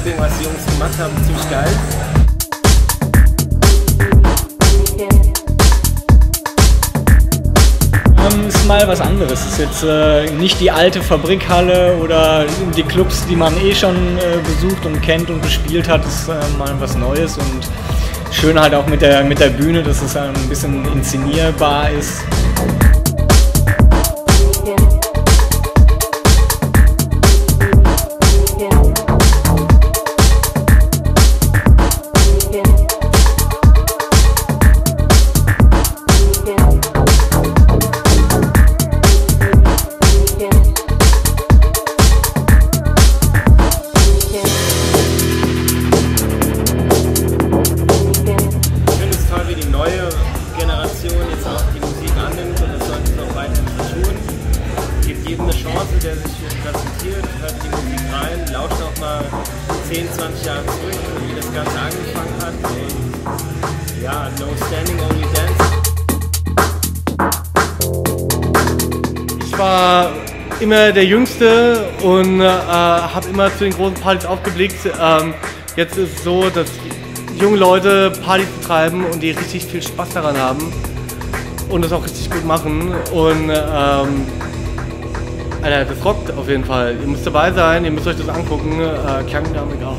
gemacht haben, ziemlich geil. Ähm, ist mal was anderes. Ist jetzt äh, nicht die alte Fabrikhalle oder die Clubs, die man eh schon äh, besucht und kennt und gespielt hat. Ist äh, mal was Neues und schön halt auch mit der, mit der Bühne, dass es ein bisschen inszenierbar ist. Chance, der sich präsentiert, hört die Musik rein, lauscht auch mal 10, 20 Jahre zurück, wie das Ganze angefangen hat. Und ja, no standing, only dance. Ich war immer der Jüngste und äh, habe immer zu den großen Partys aufgeblickt. Ähm, jetzt ist es so, dass junge Leute Partys betreiben und die richtig viel Spaß daran haben und das auch richtig gut machen. Und ähm, Alter, das rockt auf jeden Fall. Ihr müsst dabei sein, ihr müsst euch das angucken. Äh, Kangdam, egal.